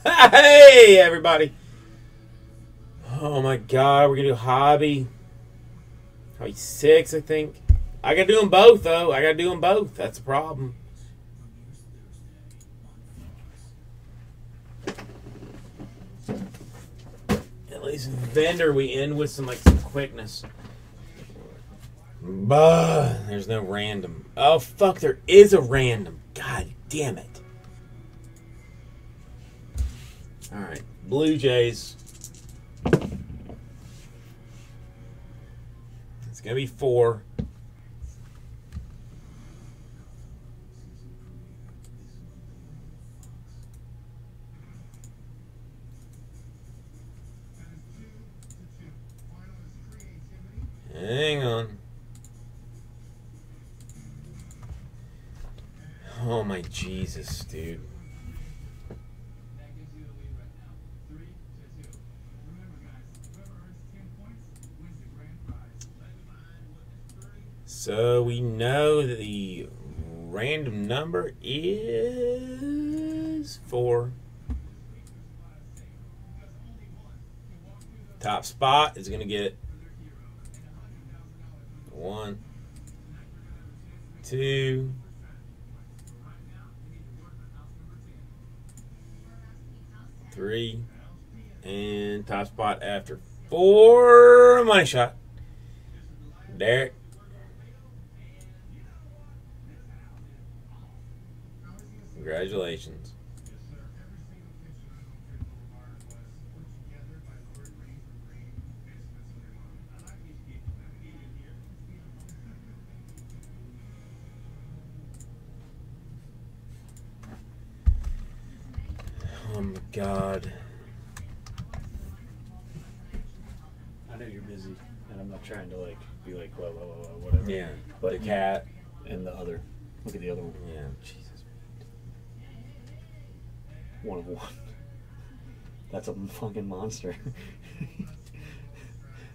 Hey, everybody. Oh my god, we're gonna do hobby. Hobby six, I think. I gotta do them both, though. I gotta do them both. That's the problem. At least vendor, we end with some like some quickness. Bah, there's no random. Oh fuck, there is a random. God damn it. All right, Blue Jays. It's gonna be four. Hang on. Oh my Jesus, dude. So we know that the random number is four. Top spot is going to get one, two, three, and top spot after four. Money shot. Derek. Congratulations. Oh my god. I know you're busy, and I'm not trying to like be like whoa, whoa, whoa, whoa whatever. Yeah. But the cat. And the other, look at the other one. Yeah. Jesus. One of one. That's a fucking monster.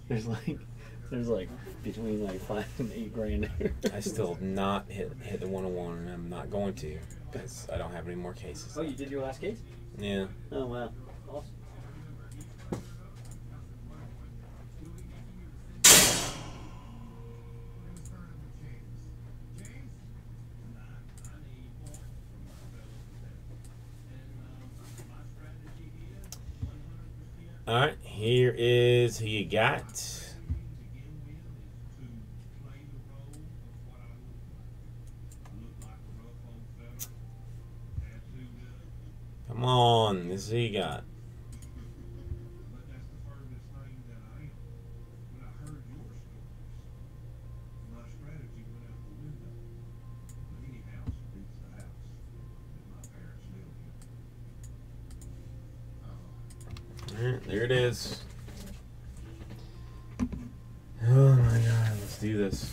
there's like, there's like between like five and eight grand. I still have not hit hit the 101, and I'm not going to because I don't have any more cases. Oh, you did your last case? Yeah. Oh wow, awesome. All right. Here is who you got. Come on. This is who you got. There it is. Oh my god, let's do this.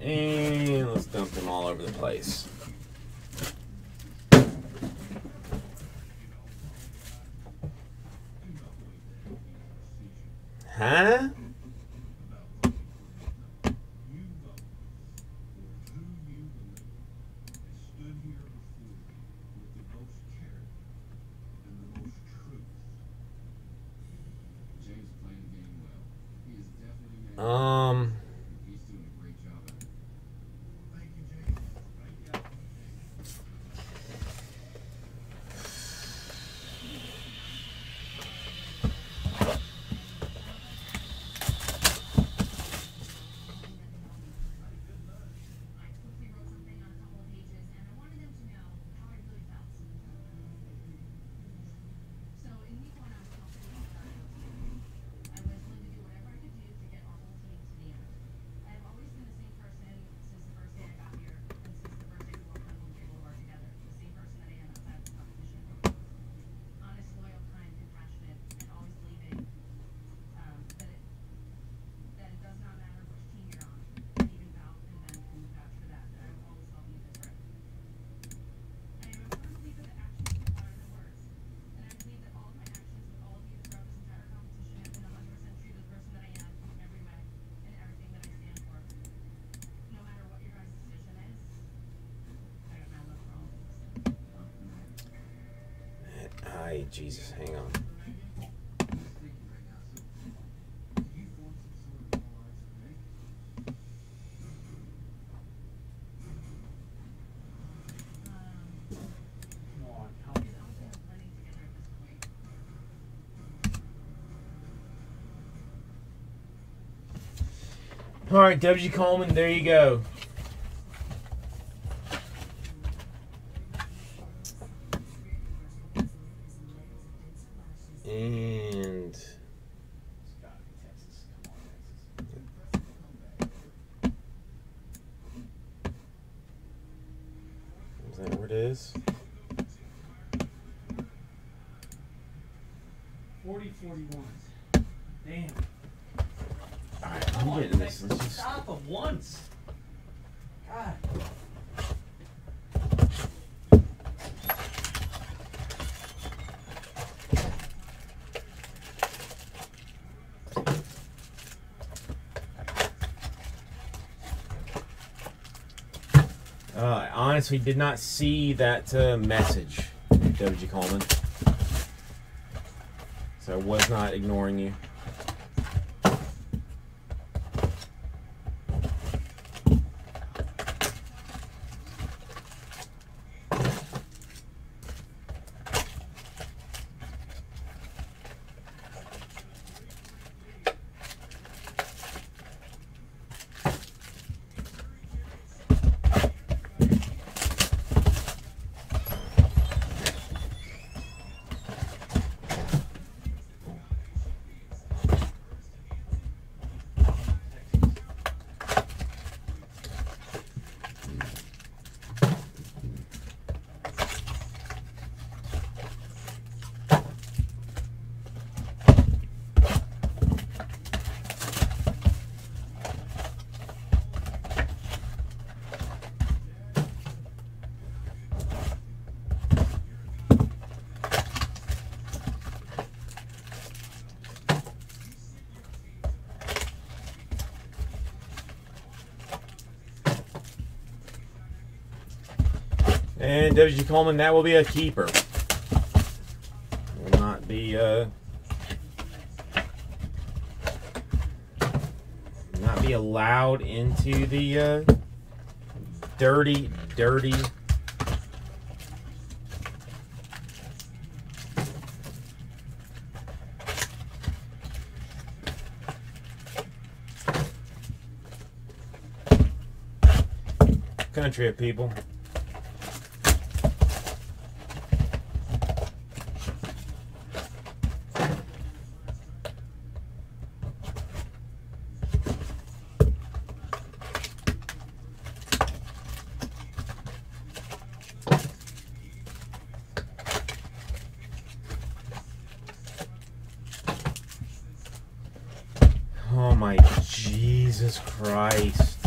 And let's dump them all over the place. Huh? Um. Jesus, hang on. All right, W. Coleman, there you go. And It's gotta be Texas. Come on, Texas. is that where it is? 40 41. Damn. All right, Come I'm on, getting this. Texas, Let's just, Stop them once. Uh, honestly did not see that uh, message, W. Coleman. So I was not ignoring you. And W. Coleman, that will be a keeper. Will not be uh, not be allowed into the uh, dirty, dirty. Country of people. Oh my Jesus Christ.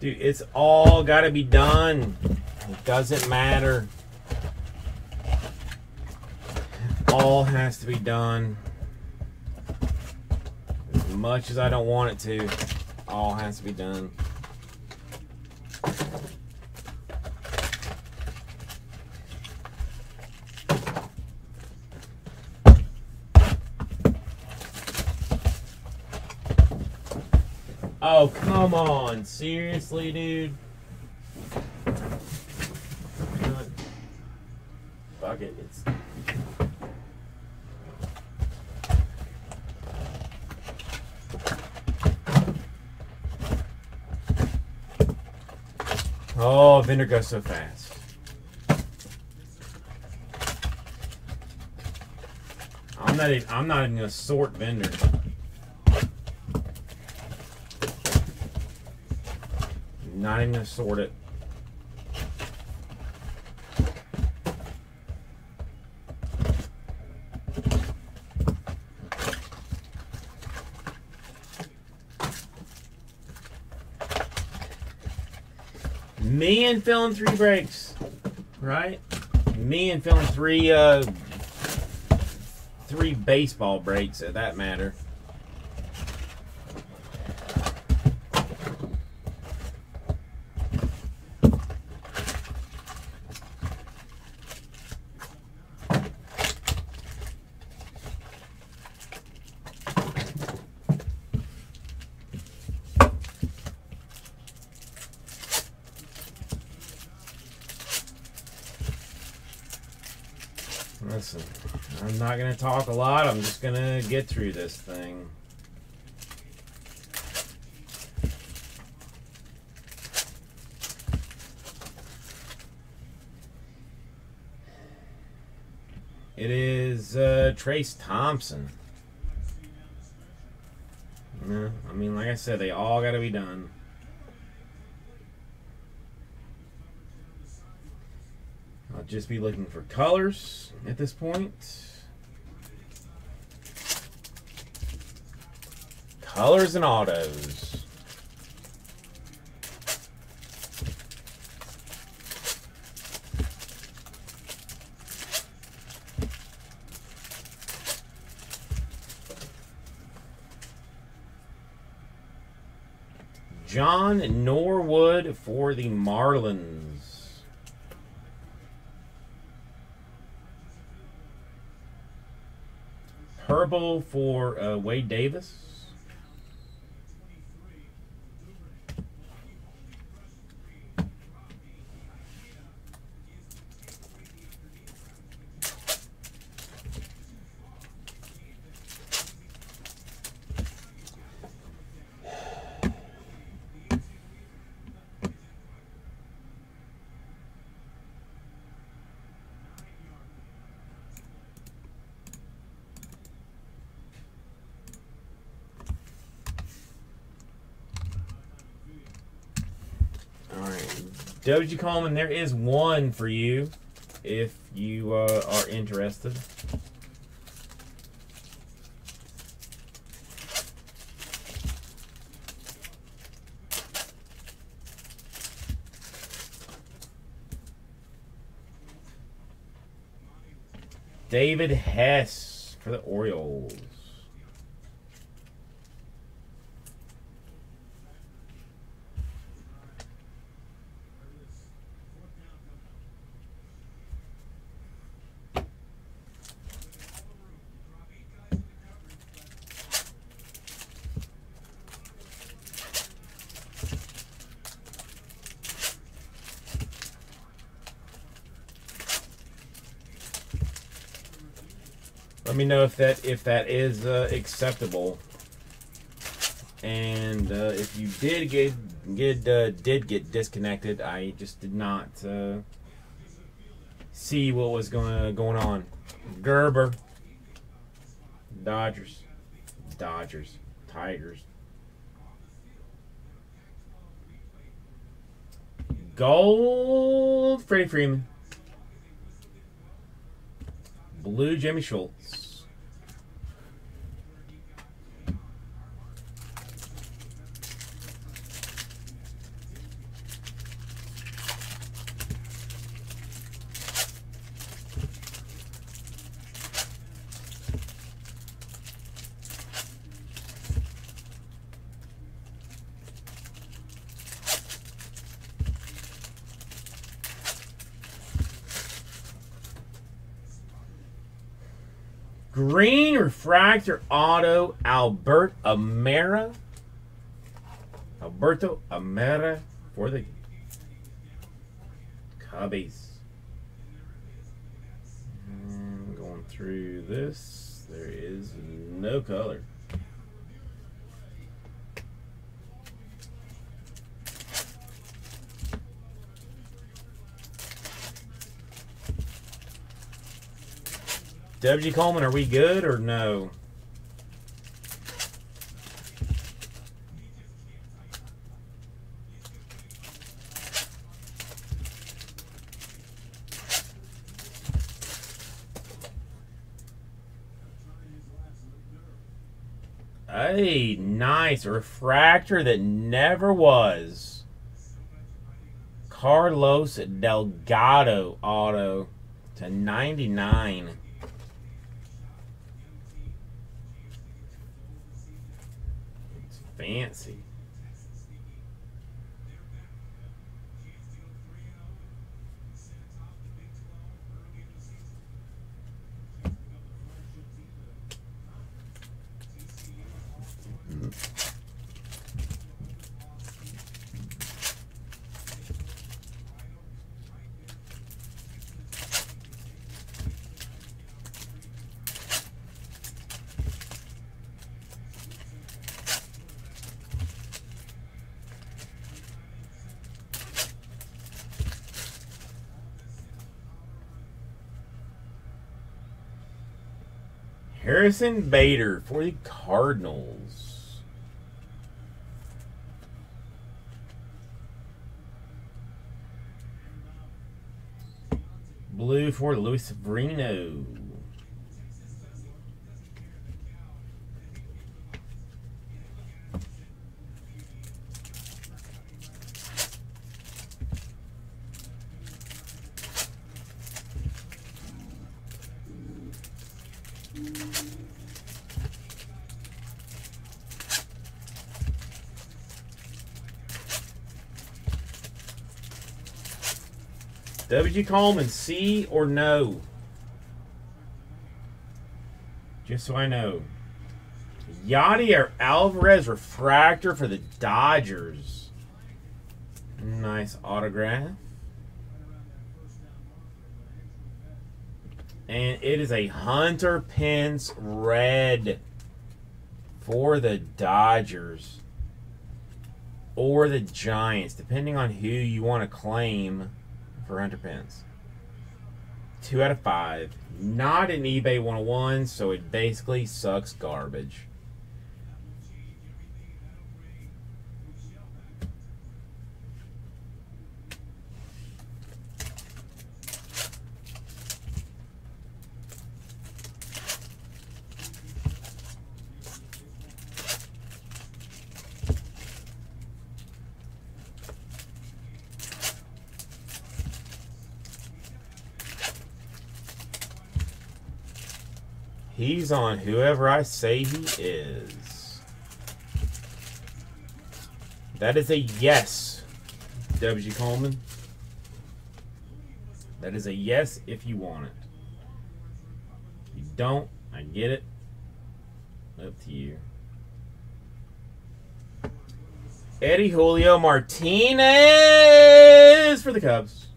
Dude, it's all got to be done. It doesn't matter. All has to be done. As much as I don't want it to, all has to be done. Oh, come on. Seriously, dude? Fuck it. It's. Oh, Vendor goes so fast. I'm not. Even, I'm not even gonna sort vendor. Not even gonna sort it. Me and filling three breaks, right? Me and filling three uh three baseball breaks at that matter. Listen, I'm not going to talk a lot. I'm just going to get through this thing. It is uh, Trayce Thompson. Yeah, I mean, like I said, they all got to be done. I'll just be looking for colors at this point. Colors and autos. John Norwood for the Marlins. Purple for uh, Wade Davis. All right, Doji Coleman, there is one for you if you uh, are interested. David Hess for the Orioles. Let me know if that if that is uh, acceptable. And uh, if you did get get uh, did get disconnected, I just did not uh, see what was going going on. Gerber, Dodgers, Dodgers, Tigers. Gold, Freddie Freeman. Blue, Jimmy Schultz. Green refractor auto Albert Almora. Alberto Almora for the Cubbies. Mm, going through this, there is no color. WG Coleman, are we good or no? Hey, nice. Refractor that never was. Carlos Delgado auto to 99. It's fancy. Harrison Bader for the Cardinals. Blue for Luis Severino. WG Coleman, C or no? Just so I know. Yadier Alvarez refractor for the Dodgers. Nice autograph. And it is a Hunter Pence red for the Dodgers or the Giants, depending on who you want to claim for Hunter Pence. Two out of five. Not an eBay 101, so it basically sucks garbage. He's on whoever I say he is. That is a yes, W. Coleman. That is a yes if you want it. If you don't, I get it. Up to you. Eddy Julio Martinez for the Cubs.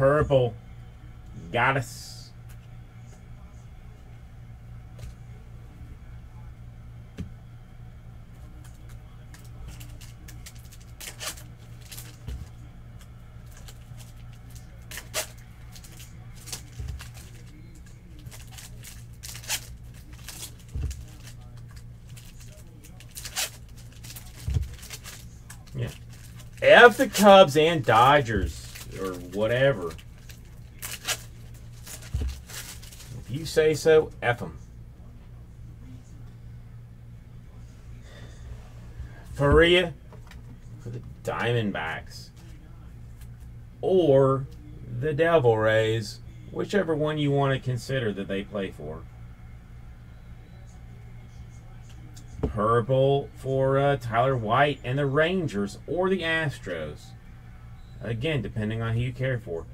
Purple Goddess. Yeah. F the Cubs and Dodgers or whatever. If you say so, F them. Faria for the Diamondbacks. Or the Devil Rays, whichever one you want to consider that they play for. Purple for uh, Tyler White and the Rangers or the Astros. Again, depending on who you care for.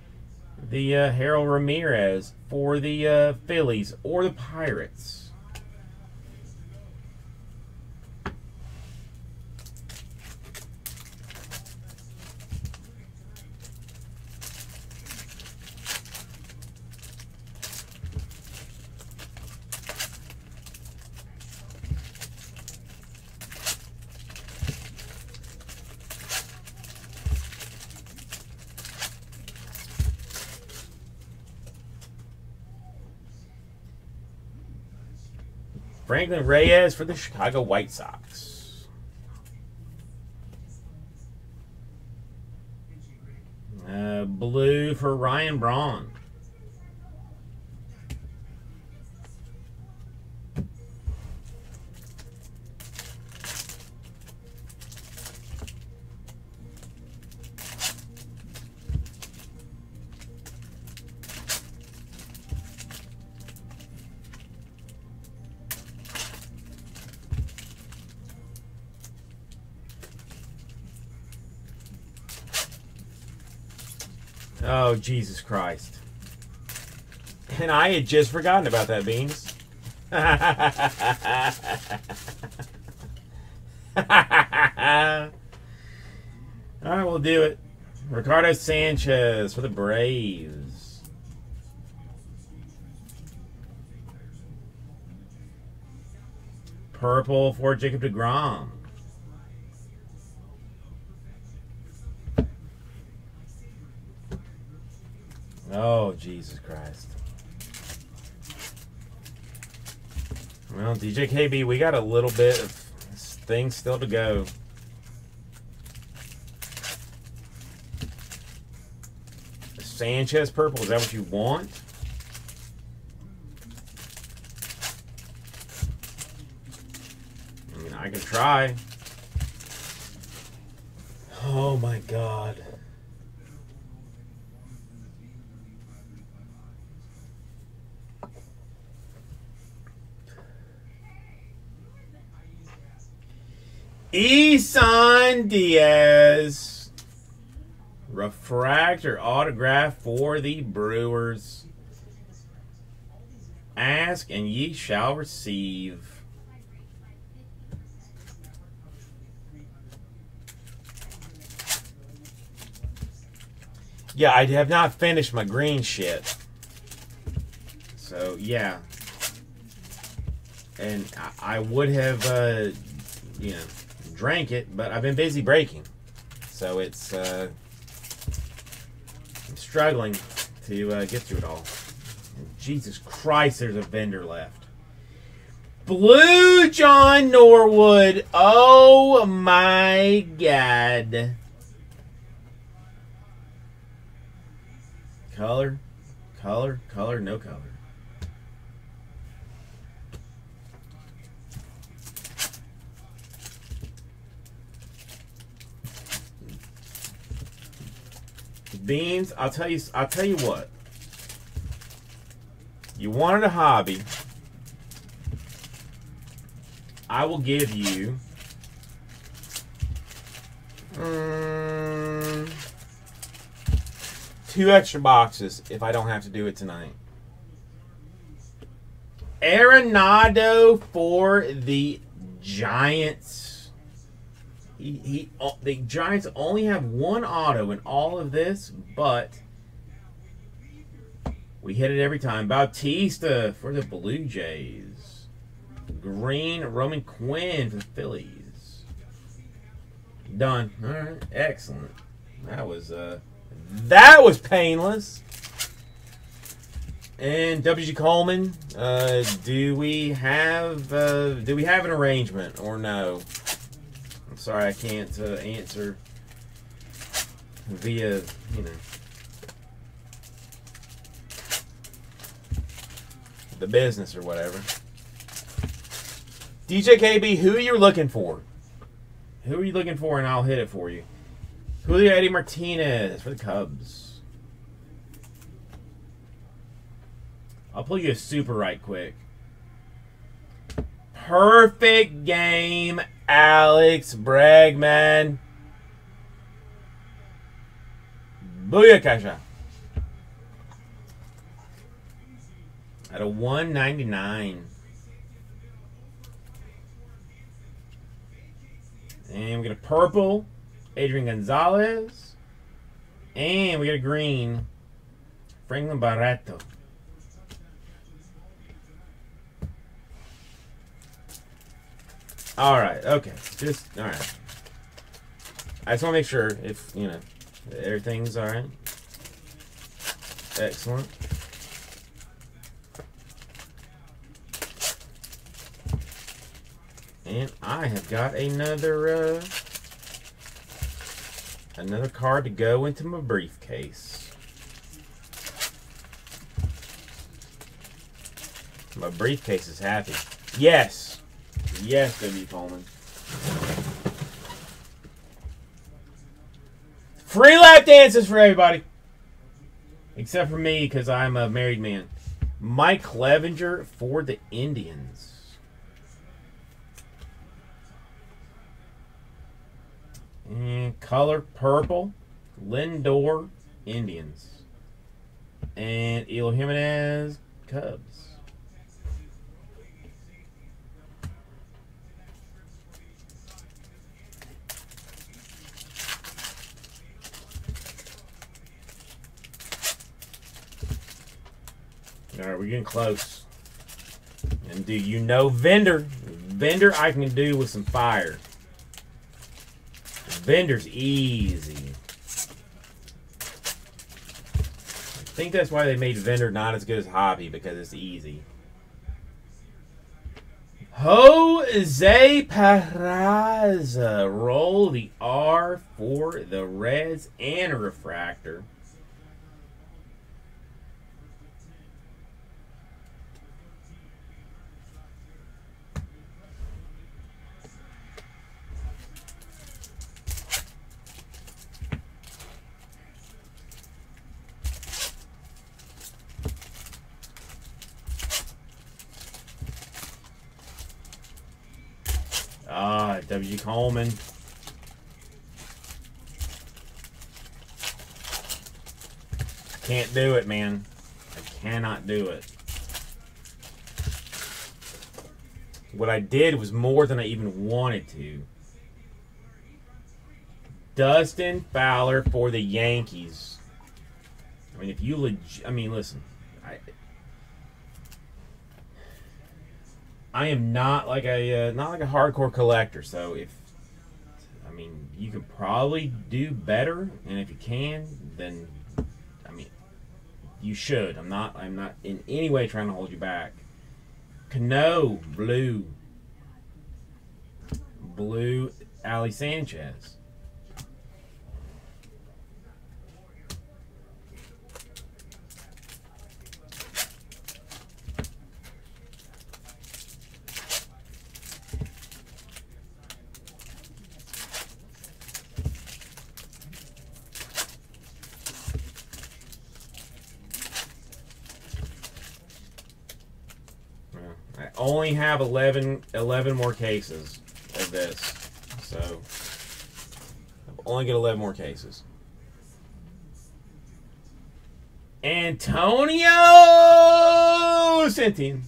The uh, Harold Ramirez for the uh, Phillies or the Pirates. Franklin Reyes for the Chicago White Sox. Uh, blue for Ryan Braun. Jesus Christ. And I had just forgotten about that, Beans. All right, we'll do it. Ricardo Sanchez for the Braves. Purple for Jacob DeGrom. Oh, Jesus Christ. Well, DJ KB, we got a little bit of things still to go. Sanchez purple, is that what you want? I mean, I can try. Oh my god. Isan Diaz. Refractor autograph for the Brewers. Ask and ye shall receive. Yeah, I have not finished my green shit. So, yeah. And I, I would have, uh, you know, drank it, but I've been busy breaking. So it's, uh, I'm struggling to uh, get through it all. And Jesus Christ, there's a vendor left. Blue John Norwood. Oh my God. Color, color, color, no color. Beans, I'll tell you I'll tell you what. You wanted a hobby. I will give you um, two extra boxes if I don't have to do it tonight. Arenado for the Giants. He, he, the Giants only have one auto in all of this, but we hit it every time. Bautista for the Blue Jays. Green Roman Quinn for the Phillies. Done. All right, excellent. That was uh, that was painless. And WG Coleman, uh, do we have uh, do we have an arrangement or no? Sorry, I can't uh, answer via you know the business or whatever. DJ KB, who are you looking for? Who are you looking for, and I'll hit it for you. Julio Eddy Martinez for the Cubs. I'll pull you a super right quick. Perfect game, Alex Bregman. Booyakasha. At a 199. And we get a purple, Adrian Gonzalez. And we get a green, Franklin Barreto. All right, okay. Just, all right. I just want to make sure if, you know, everything's all right. Excellent. And I have got another uh, another card to go into my briefcase. My briefcase is happy. Yes. Yes, W. Coleman. Free lap dances for everybody. Except for me, because I'm a married man. Mike Clevinger for the Indians. And color purple. Lindor, Indians. And Eloy Jimenez, Cubs. All right, we're getting close. And do you know vendor? Vendor I can do with some fire. Vendor's easy. I think that's why they made vendor not as good as hobby because it's easy. Jose Peraza. Roll the R for the Reds and refractor. Ah, W. Coleman. Can't do it, man. I cannot do it. What I did was more than I even wanted to. Dustin Fowler for the Yankees. I mean, if you legit, I mean, listen. I, am not like a uh, not like a hardcore collector. So if I mean you can probably do better, and if you can, then I mean you should. I'm not. I'm not in any way trying to hold you back. Cano blue, blue Ali Sanchez. Yeah. I only have 11, 11 more cases of this. So, I've only got 11 more cases. Antonio Centine.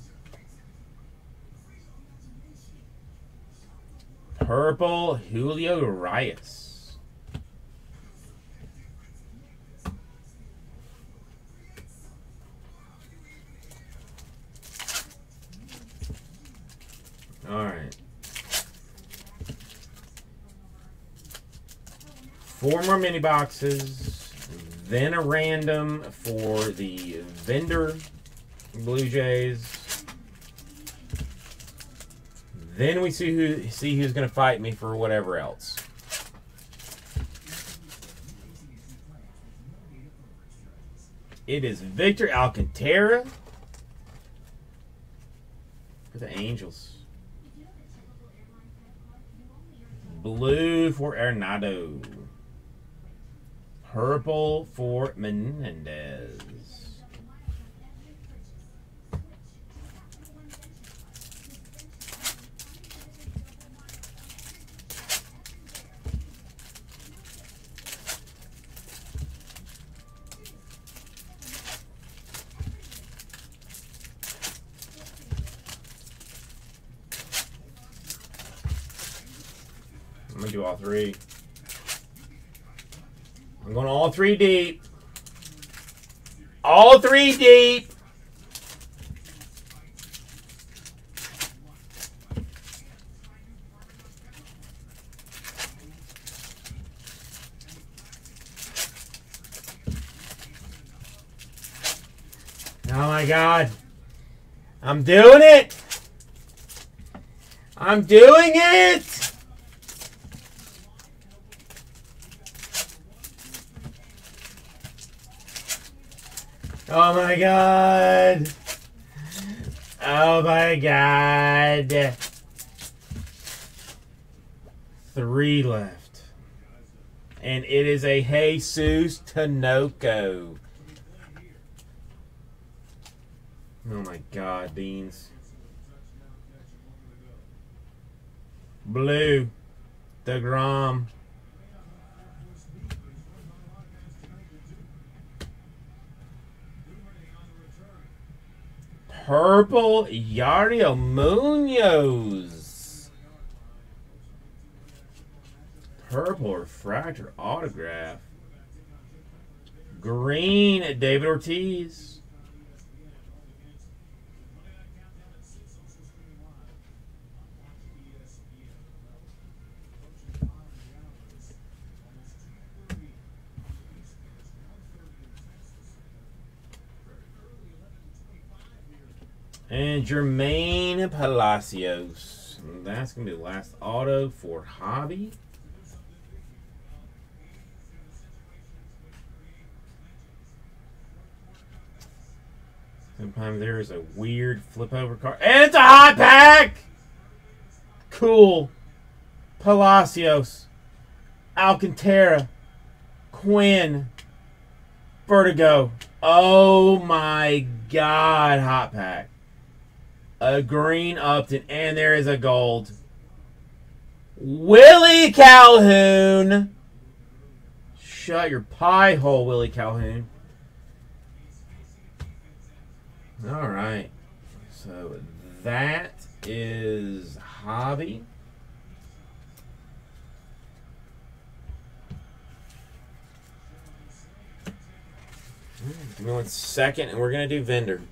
Purple Julio Urias. All right. Four more mini boxes, then a random for the vendor Blue Jays. Then we see who see who's going to fight me for whatever else. It is Victor Alcantara for the Angels. Blue for Arenado. Purple for Menendez. I'm gonna do all three. I'm going all three deep. All three deep. Oh my god. I'm doing it. I'm doing it! Oh my god! Oh my god! Three left. And it is a Jesus Tinoco. Oh my god, Beans. Blue. the DeGrom. Purple Yairo Munoz. Purple refractor autograph. Green David Ortiz. And Jermaine Palacios. And that's going to be the last auto for Hobby. Sometimes there is a weird flip over card. And it's a hot pack! Cool. Palacios. Alcantara. Quinn. Verdugo. Oh my god, hot pack. A green Upton, and there is a gold. Willie Calhoun. Shut your pie hole, Willie Calhoun. All right. So that is Hobby. Give me one second, and we're going to do vendor.